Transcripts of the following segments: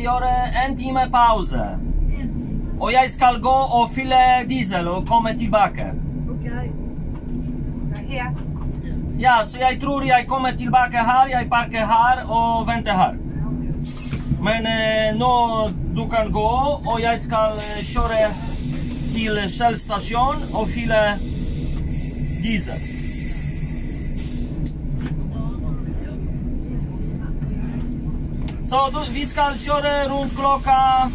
Så vi ska göra en timme paus. Och jag ska gå och fylla diesel och komma tillbaka. Okej. Här. Ja, så jag tror jag kommer tillbaka här, jag parkar här och väntar här. Men eh, nu du kan gå och jag ska köra till Shell-station och fylla diesel. Så då, vi ska köra runt klockan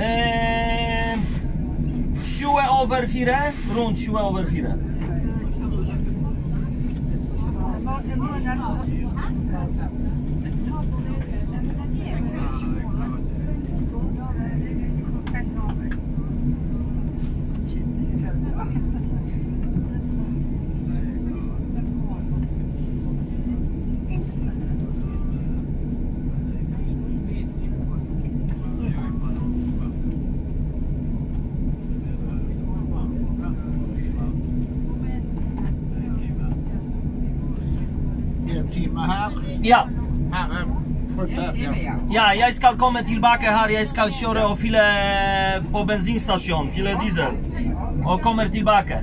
eh, 20 över 4, runt 20 över 4. Ja. Ja, jij skal komen tilbake her. Jij skal kjøre og fylle på bensinstasjon, fylle diesel. Og kommer tilbake.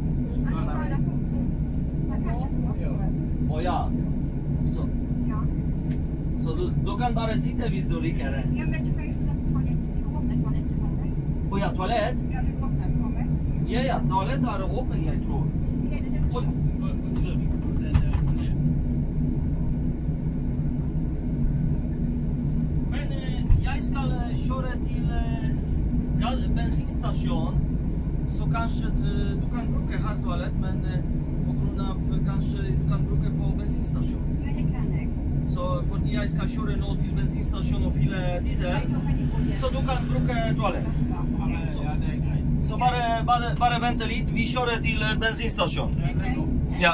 är vi. Och ja, så du kan... Och ja. Så, så du, du kan bara sitta vis du ligger. Och ja, toalett. Ja, ja, toalett är öppen jag tror. Men eh, jag ska köra till bensinstation. Så kanske du kan bruka här toalett men country, you can look for benzinstation. So for the ice sure not the benzinstation of diesel. So you can look toilet. So, bare bare bare vente litt. Vi kjører til bensinstasjon. Ja.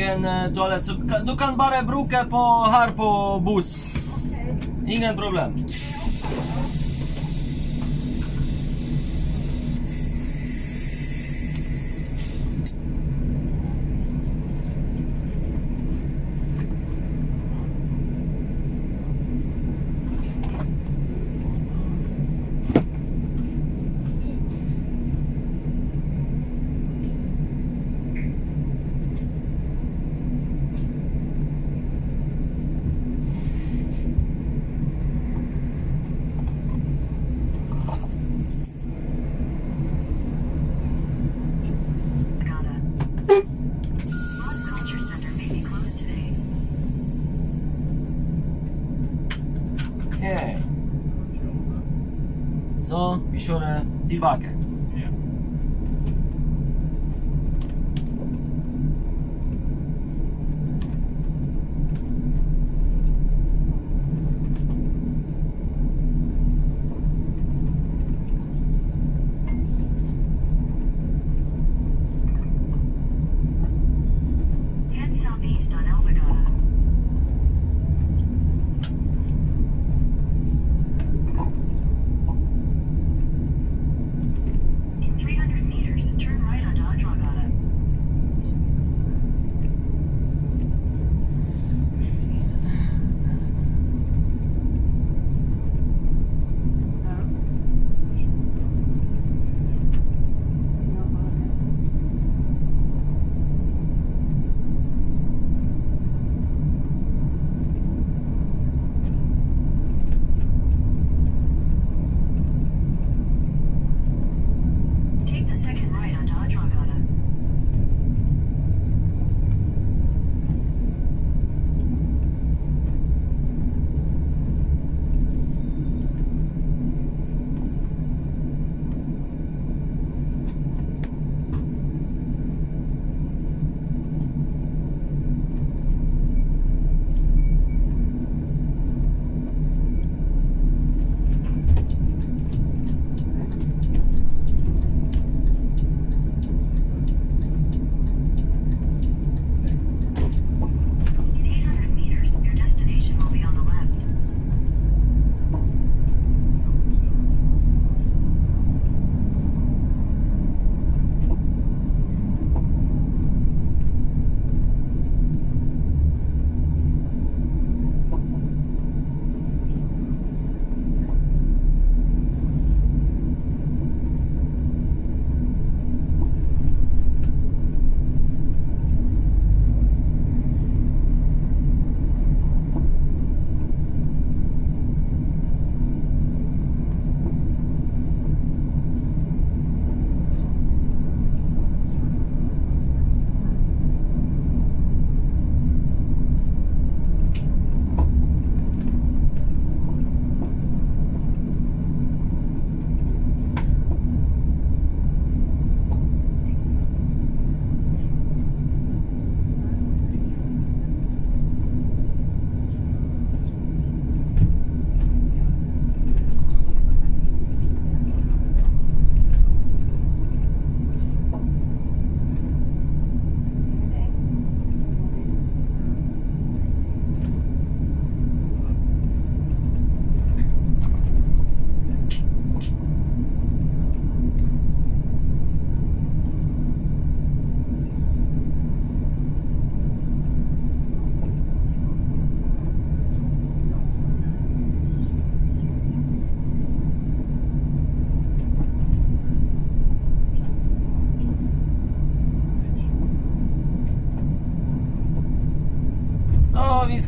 ingen e, toalet. Du kan bare bruke på her på buss. Ingen problem. és sor private.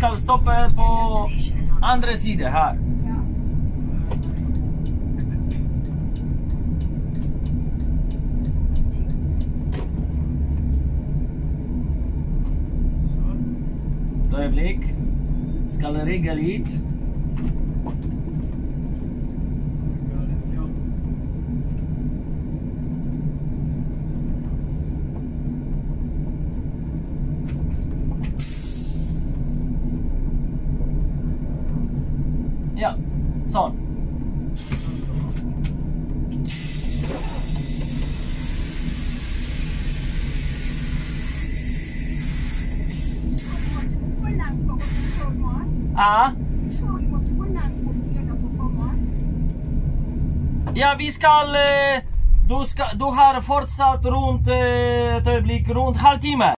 získal stopę po Andres Idehar. To je vlik z galerii Galit. Eh, ska... Du, ska, du har fortsatt runt, eh, ett ögonblick, runt halvtimme.